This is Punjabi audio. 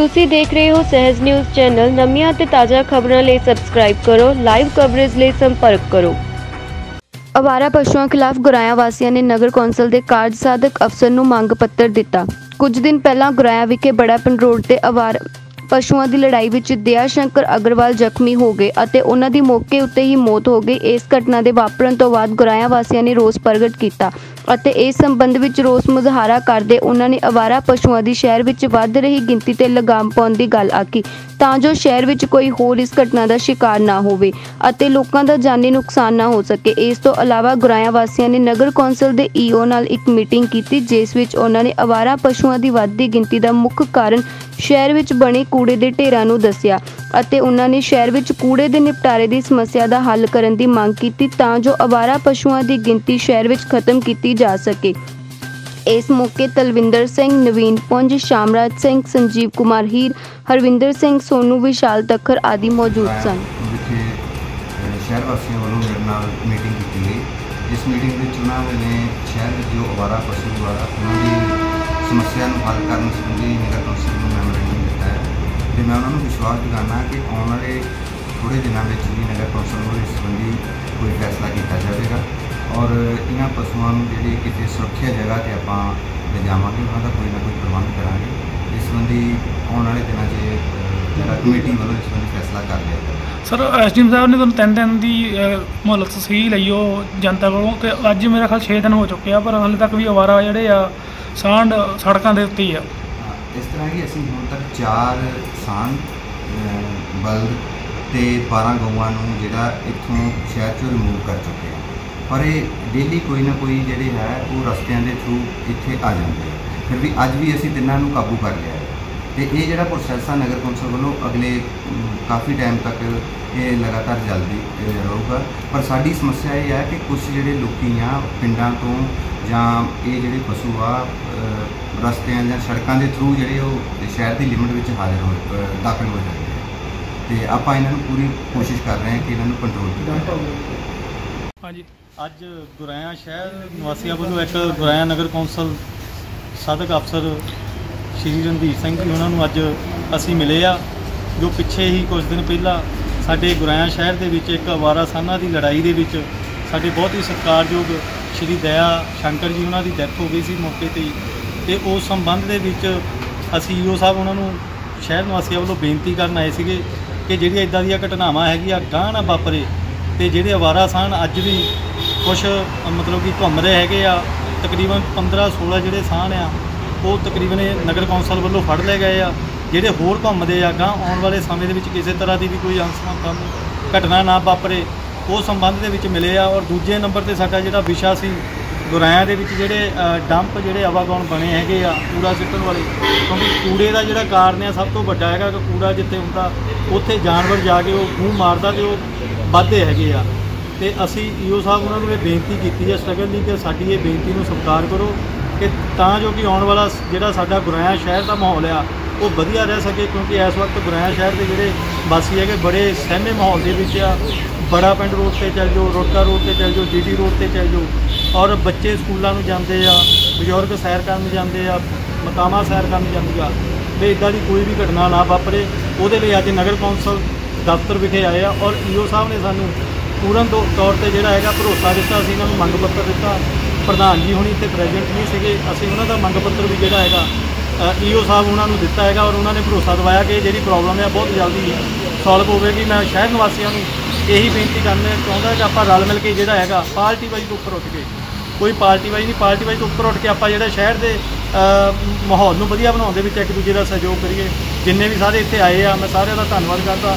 ਤੁਸੀਂ ਦੇਖ ਰਹੇ ਹੋ ਸਹਿਜ ਨਿਊਜ਼ ਚੈਨਲ। ਨਵੀਆਂ ਤੇ ਤਾਜ਼ਾ ਖਬਰਾਂ ਲਈ ਸਬਸਕ੍ਰਾਈਬ ਕਰੋ ਲਾਈਵ ਕਵਰੇਜ ਲਈ ਸੰਪਰਕ ਕਰੋ। ਅਵਾਰਾ ਪਸ਼ੂਆਂ ਖਿਲਾਫ ਗੁਰਾਇਆ ਵਾਸੀਆਂ ਨੇ ਨਗਰ ਕੌਂਸਲ ਦੇ ਕਾਰਜ ਸਾਧਕ ਅਫਸਰ ਨੂੰ ਮੰਗ ਪੱਤਰ ਦਿੱਤਾ। ਕੁਝ ਦਿਨ ਪਹਿਲਾਂ ਗੁਰਾਇਆ ਵਿਖੇ ਬੜਾ ਪਿੰਡ ਰੋਡ ਤੇ ਅਵਾਰ ਪਸ਼ੂਆਂ ਦੀ ਲੜਾਈ ਵਿੱਚ ਦਇਆ ਸ਼ੰਕਰ ਅਗਰਵਾਲ ਜ਼ਖਮੀ ਹੋ ਗਏ ਅਤੇ ਉਹਨਾਂ ਦੀ ਮੌਕੇ ਉੱਤੇ ਹੀ ਮੌਤ ਹੋ ਗਈ। ਇਸ ਘਟਨਾ ਦੇ ਵਾਪਰਨ ਤੋਂ ਬਾਅਦ ਗੁਰਾਇਆ ਵਾਸੀਆਂ ਨੇ ਰੋਸ ਪ੍ਰਗਟ ਕੀਤਾ ਅਤੇ ਇਸ ਸੰਬੰਧ ਵਿੱਚ ਰੋਸ ਮੁਜ਼ਾਹਰਾ ਕਰਦੇ ਉਹਨਾਂ ਨੇ ਅਵਾਰਾ ਪਸ਼ੂਆਂ ਦੀ ਸ਼ਹਿਰ ਵਿੱਚ ਵੱਧ ਰਹੀ ਗਿਣਤੀ ਤੇ ਲਗਾਮ ਪਾਉਣ ਦੀ ਗੱਲ ਆਖੀ। ਤਾਂ ਜੋ ਸ਼ਹਿਰ ਵਿੱਚ ਕੋਈ ਹੋਰ ਇਸ ਘਟਨਾ ਦਾ ਸ਼ਿਕਾਰ ਨਾ ਹੋਵੇ ਅਤੇ ਲੋਕਾਂ ਦਾ ਜਾਨੀ ਨੁਕਸਾਨ ਨਾ ਹੋ ਸਕੇ। ਇਸ ਤੋਂ ਇਲਾਵਾ ਗੁਰਾਇਆ ਵਾਸੀਆਂ ਨੇ ਨਗਰ ਕੌਂਸਲ ਦੇ ਈਓ ਨਾਲ ਇੱਕ ਮੀਟਿੰਗ ਕੀਤੀ, ਜਿਸ ਵਿੱਚ ਉਹਨਾਂ ਨੇ ਅਵਾਰਾ ਪਸ਼ੂਆਂ ਦੀ ਵੱਧਦੀ ਗਿਣਤੀ ਦਾ ਮੁੱਖ ਕਾਰਨ ਸ਼ਹਿਰ ਵਿੱਚ ਬਣੇ ਕੂੜੇ ਦੇ ਢੇਰਾਂ ਨੂੰ ਦੱਸਿਆ ਅਤੇ ਉਹਨਾਂ ਨੇ ਸ਼ਹਿਰ ਵਿੱਚ ਕੂੜੇ ਦੇ ਨਿਪਟਾਰੇ ਦੀ ਸਮੱਸਿਆ ਦਾ ਹੱਲ ਕਰਨ ਦੀ ਮੰਗ ਕੀਤੀ ਤਾਂ ਜੋ ਅਵਾਰਾ ਪਸ਼ੂਆਂ ਦੀ ਗਿਣਤੀ ਸ਼ਹਿਰ ਵਿੱਚ ਖਤਮ ਕੀਤੀ ਜਾ ਸਕੇ। ਇਸ ਮੌਕੇ ਤਲਵਿੰਦਰ ਸਿੰਘ ਨਵੀਨ ਪੁੰਜ ਸ਼ਾਮਰਾਜ ਸਿੰਘ ਸੰਜੀਵ ਕੁਮਾਰ ਹੀਰ ਹਰਵਿੰਦਰ ਸਿੰਘ ਸੋਨੂ ਵਿਸ਼ਾਲ ਤੱਖਰ ਆਦਿ ਮੌਜੂਦ ਸਨ। ਵਿਖੇ ਅ, ਸ਼ਹਿਰ ਵਾਸੀਆਂ ਵੱਲੋਂ ਮੇਰੇ ਨਾਲ ਮੀਟਿੰਗ ਕੀਤੀ ਗਈ। ਇਸ ਮੀਟਿੰਗ ਵਿੱਚ ਉਹਨਾਂ ਨੇ ਸ਼ਹਿਰ ਵਿੱਚ ਜੋ ਅਵਾਰਾ ਪਸ਼ੂ ਆ ਉਹਨਾਂ ਦੀ ਸਮੱਸਿਆ ਨੂੰ ਹੱਲ ਕਰਨ ਸੰਬੰਧੀ ਨਗਰ ਕੌਂਸਲ ਨੂੰ ਮੈਮੋਰੈਂਡਮ ਦਿੱਤਾ ਹੈ। ਤੇ ਮੈਂ ਉਹਨਾਂ ਨੂੰ ਵਿਸ਼ਵਾਸ ਦਿਵਾਉਣਾ ਕਿ ਆਉਣ ਵਾਲੇ ਥੋੜੇ ਦਿਨਾਂ ਵਿੱਚ ਵੀ ਨਗਰ ਕੌਂਸਲ ਵੱਲੋਂ ਇਸ ਸੰਬੰਧੀ ਕੋਈ ਫੈਸਲਾ ਕੀਤਾ ਜਾਵੇਗਾ। ਔਰ ਇਹਨਾਂ ਪਸ਼ੂਆਂ ਨੂੰ ਜਿਹੜੀ ਕਿਤੇ ਸੁਰੱਖਿਆ ਜਗ੍ਹਾ ਤੇ ਆਪਾਂ ਲਿਜਾਵਾਂਗੇ ਉਹਨਾਂ ਦਾ ਕੋਈ ਨਾ ਕੋਈ ਪ੍ਰਬੰਧ ਕਰਾਂਗੇ। ਇਸ ਸੰਬੰਧੀ ਆਉਣ ਵਾਲੇ ਦਿਨਾਂ 'ਚ ਜਿਹੜਾ ਕਮੇਟੀ ਵੱਲੋਂ ਇਸ ਸੰਬੰਧੀ ਫੈਸਲਾ ਕਰ ਲਿਆ ਸਰ ਐਸਡੀਐਮ ਸਾਹਿਬ ਨੇ ਤੁਹਾਨੂੰ ਤਿੰਨ ਦਿਨ ਦੀ ਮੁਹਲਤ ਸਹੀ ਲਈ ਉਹ ਜਨਤਾ ਕੋਲੋਂ ਤੇ ਅੱਜ ਮੇਰਾ ਖਿਆਲ 6 ਦਿਨ ਹੋ ਚੁੱਕੇ ਆ ਪਰ ਹਾਲੇ ਤੱਕ ਵੀ ਅਵਾਰਾ ਜਿਹੜੇ ਆ ਸਾਂਢ ਸੜਕਾਂ ਦੇ ਉੱਤੇ ਹੀ ਆ। ਹਾਂ, ਇਸ ਤਰ੍ਹਾਂ ਕਿ ਅਸੀਂ ਹੁਣ ਤੱਕ ਚਾਰ ਕਿਸਾਨ ਅਹ, ਬਲਦ ਤੇ 12 ਗਊਆਂ ਨੂੰ ਜਿਹੜਾ ਇੱਥੋਂ ਸ਼ਹਿਰ ਚੋਂ ਰਿਮੂਵ ਕਰ ਚੁੱਕੇ ਹਾਂ ਪਰ ਇਹ ਡੇਲੀ ਕੋਈ ਨਾ ਕੋਈ ਜਿਹੜੇ ਹੈ ਉਹ ਰਸਤਿਆਂ ਦੇ ਥਰੂ ਇੱਥੇ ਆ ਜਾਂਦੇ ਆ। ਫਿਰ ਵੀ ਅੱਜ ਵੀ ਅਸੀਂ ਤਿੰਨਾਂ ਨੂੰ ਕਾਬੂ ਕਰ ਲਿਆ ਹੈ। ਤੇ ਇਹ ਜਿਹੜਾ ਪ੍ਰੋਸੈਸ ਆ ਨਗਰ ਕੌਂਸਲ ਵੱਲੋਂ ਅਗਲੇ ਕਾਫੀ ਟਾਈਮ ਤੱਕ ਇਹ ਲਗਾਤਾਰ ਜਲਦੀ ਅਹ, ਰਹੂਗਾ। ਪਰ ਸਾਡੀ ਸਮੱਸਿਆ ਇਹ ਹੈ ਕਿ ਕੁਝ ਜਿਹੜੇ ਲੋਕੀ ਆ ਪਿੰਡਾਂ ਤੋਂ ਜਾਂ ਇਹ ਜਿਹੜੇ ਪਸ਼ੂ ਆ ਰਸਤਿਆਂ ਜਾਂ ਸੜਕਾਂ ਦੇ ਥਰੂ ਜਿਹੜੇ ਉਹ ਸ਼ਹਿਰ ਦੀ ਲਿਮਟ ਵਿੱਚ ਹਾਜ਼ਰ ਹੋ ਦਾਖਲ ਹੋ ਜਾਂਦੇ ਆ। ਤੇ ਆਪਾਂ ਇਹਨਾਂ ਨੂੰ ਪੂਰੀ ਕੋਸ਼ਿਸ਼ ਕਰ ਰਹੇ ਹਾਂ ਕਿ ਇਹਨਾਂ ਨੂੰ ਕੰਟਰੋਲ ਕੀਤਾ ਜਾਵੇ। ਹਾਂਜੀ। ਅੱਜ ਗੁਰਾਇਆ ਸ਼ਹਿਰ ਨਿਵਾਸੀਆਂ ਵੱਲੋਂ ਇੱਕ ਗੁਰਾਇਆ ਨਗਰ ਕੌਂਸਲ ਸਾਧਕ ਅਫਸਰ ਸ਼੍ਰੀ ਰਣਧੀਰ ਸਿੰਘ ਜੀ ਉਹਨਾਂ ਨੂੰ ਅੱਜ ਅਸੀਂ ਮਿਲੇ ਆ, ਜੋ ਪਿੱਛੇ ਹੀ ਕੁਝ ਦਿਨ ਪਹਿਲਾਂ ਸਾਡੇ ਗੁਰਾਇਆ ਸ਼ਹਿਰ ਦੇ ਵਿੱਚ ਇੱਕ ਅਵਾਰਾ ਸਾਨਾ ਦੀ ਲੜਾਈ ਦੇ ਵਿੱਚ ਸਾਡੇ ਬਹੁਤ ਹੀ ਸਤਿਕਾਰਯੋਗ ਸ਼੍ਰੀ ਦਇਆ ਸ਼ੰਕਰ ਜੀ ਉਹਨਾਂ ਦੀ ਡੈਥ ਹੋ ਗਈ ਸੀ ਮੌਕੇ ਤੇ ਹੀ। ਤੇ ਉਸ ਸੰਬੰਧ ਦੇ ਵਿੱਚ ਅਸੀਂ ਈਓ ਸਾਹਿਬ ਉਹਨਾਂ ਨੂੰ ਸ਼ਹਿਰ ਨਿਵਾਸੀਆਂ ਵੱਲੋਂ ਬੇਨਤੀ ਕਰਨ ਆਏ ਸੀਗੇ ਕਿ ਜਿਹੜੀਆਂ ਇਦਾਂ ਦੀਆਂ ਘਟਨਾਵਾਂ ਹੈਗੀਆਂ, ਗਾਹ ਨਾ ਵਾਪਰੇ। ਤੇ ਜਿਹੜੇ ਅਵਾਰਾ ਸਾਨ ਅੱਜ ਵੀ ਕੁਝ ਮਤਲਬ ਕਿ ਘੁੰਮ ਰਹੇ ਹੈਗੇ ਆ, ਤਕਰੀਬਨ 15 16 ਜਿਹੜੇ ਸਾਨ ਆ, ਉਹ ਤਕਰੀਬਨ ਇਹ ਨਗਰ ਕੌਂਸਲ ਵੱਲੋਂ ਫੜ ਲਏ ਗਏ ਆ। ਜਿਹੜੇ ਹੋਰ ਘੁੰਮਦੇ ਆ ਗਾਂ ਆਉਣ ਵਾਲੇ ਸਮੇਂ ਦੇ ਵਿੱਚ ਕਿਸੇ ਤਰ੍ਹਾਂ ਦੀ ਵੀ ਕੋਈ ਅਨਸਮਾਨ ਘਟਨਾ ਨਾ ਵਾਪਰੇ, ਉਹ ਸੰਬੰਧ ਦੇ ਵਿੱਚ ਮਿਲੇ ਆ ਔਰ ਦੂਜੇ ਨੰਬਰ ਤੇ ਸਾਡਾ ਜਿਹੜਾ ਵਿਸ਼ਾ ਸੀ ਗੁਰਾਇਆਂ ਦੇ ਵਿੱਚ ਜਿਹੜੇ ਡੰਪ ਜਿਹੜੇ ਆਵਾਗੌਣ ਬਣੇ ਹੈਗੇ ਆ, ਕੂੜਾ ਸਿੱਟਣ ਵਾਲੇ, ਕਿਉਂਕਿ ਕੂੜੇ ਦਾ ਜਿਹੜਾ ਕਾਰਨ ਆ, ਸਭ ਤੋਂ ਵੱਡਾ ਹੈਗਾ ਕਿ ਕੂੜਾ ਜਿੱਥੇ ਹੁੰਦਾ, ਉੱਥੇ ਜਾਨਵਰ ਜਾ ਕੇ ਉਹ ਮੂੰਹ ਮਾਰਦਾ ਤੇ ਉਹ ਵੱਧਦੇ ਹੈਗੇ ਆ। ਤੇ ਅਸੀਂ ਈਓ ਸਾਹਿਬ ਉਹਨਾਂ ਨੂੰ ਇਹ ਬੇਨਤੀ ਕੀਤੀ ਹੈ ਸਟਰਗਲ ਨਹੀਂ ਕਿ ਸਾਡੀ ਇਹ ਬੇਨਤੀ ਨੂੰ ਸਵੀਕਾਰ ਕਰੋ ਕਿ ਤਾਂ ਜੋ ਕਿ ਆਉਣ ਵਾਲਾ ਜਿਹੜਾ ਸਾਡਾ ਗੁਰਾਇਆ ਸ਼ਹਿਰ ਦਾ ਮਾਹੌਲ ਆ, ਉਹ ਵਧੀਆ ਰਹਿ ਸਕੇ, ਕਿਉਂਕਿ ਇਸ ਵਕਤ ਗੁਰਾਇਆ ਸ਼ਹਿਰ ਦੇ ਜਿਹੜੇ ਵਾਸੀ ਹੈਗੇ, ਬੜੇ ਸਹਿਮੇ ਮਾਹੌਲ ਦੇ ਵਿੱਚ ਆ। ਬੜਾ ਪਿੰਡ ਰੋਡ ਤੇ ਚੱਲ ਜਾਓ ਰੋਟਾ ਰੋਡ ਤੇ ਚੱਲ ਜਾਓ, ਜੀਟੀ ਰੋਡ ਤੇ ਚੱਲ ਜਾਓ ਔਰ ਬੱਚੇ ਸਕੂਲਾਂ ਨੂੰ ਜਾਂਦੇ ਆ, ਬਜ਼ੁਰਗ ਸੈਰ ਕਰਨ ਜਾਂਦੇ ਆ ਮਕਾਮਾਂ ਸੈਰ ਕਰਨ ਜਾਂਦੀ ਆ ਵੀ ਇਦਾਂ ਦੀ ਕੋਈ ਵੀ ਘਟਨਾ ਨਾ ਵਾਪਰੇ। ਉਹਦੇ ਲਈ ਅੱਜ ਨਗਰ ਕੌਂਸਲ ਦਫ਼ਤਰ ਵਿਖੇ ਆਏ ਆ ਔਰ ਈਓ ਸਾਹਿਬ ਨੇ ਸਾਨੂੰ ਪੂਰਨ ਤੌ- ਤੌਰ ਤੇ ਜਿਹੜਾ ਹੈਗਾ ਭਰੋਸਾ ਦਿੱਤਾ, ਅਸੀਂ ਇਹਨਾਂ ਨੂੰ ਮੰਗ ਪੱਤਰ ਦਿੱਤਾ। ਪ੍ਰਧਾਨ ਜੀ ਹੁਣੀ ਇੱਥੇ ਪ੍ਰੈਜ਼ੈਂਟ ਨਹੀਂ ਸੀਗੇ, ਅਸੀਂ ਉਹਨਾਂ ਦਾ ਮੰਗ ਪੱਤਰ ਵੀ ਜਿਹੜਾ ਹੈਗਾ ਈਓ ਸਾਹਿਬ ਉਹਨਾਂ ਨੂੰ ਦਿੱਤਾ ਹੈਗਾ ਔਰ ਉਹਨਾਂ ਨੇ ਭਰੋਸਾ ਦਵਾਇਆ ਕਿ ਜਿਹੜੀ ਪ੍ਰੋਬਲਮ ਹੈ ਬਹੁਤ ਜਲਦੀ ਸੋਲਵ ਹੋਵੇਗੀ। ਮੈਂ ਸ਼ਹਿਰ ਨਿਵਾਸੀਆਂ ਨੂੰ ਇਹੀ ਬੇਨਤੀ ਕਰਨਾ ਚਾਹੁੰਦਾ ਕਿ ਆਪਾਂ ਰਲ ਮਿਲ ਕੇ ਜਿਹੜਾ ਹੈਗਾ, ਪਾਰਟੀ ਵਾਈਜ਼ ਉੱਪਰ ਉੱਠ ਕੇ ਕੋਈ ਪਾਰਟੀ ਵਾਈਜ਼ ਨਹੀਂ, ਪਾਰਟੀ ਵਾਈਜ਼ ਤੋਂ ਉੱਪਰ ਉੱਠ ਕੇ ਆਪਾਂ ਜਿਹੜਾ ਸ਼ਹਿਰ ਦੇ ਮਾਹੌਲ ਨੂੰ ਵਧੀਆ ਬਣਾਉਣ ਦੇ ਵਿੱਚ ਇੱਕ ਦੂਜੇ ਦਾ ਸਹਿਯੋਗ ਕਰੀਏ। ਜਿੰਨੇ ਵੀ ਸਾਰੇ ਇੱਥੇ ਆਏ ਆ, ਮੈਂ ਸਾਰਿਆਂ ਦਾ ਧੰਨਵਾਦ ਕਰਦਾ।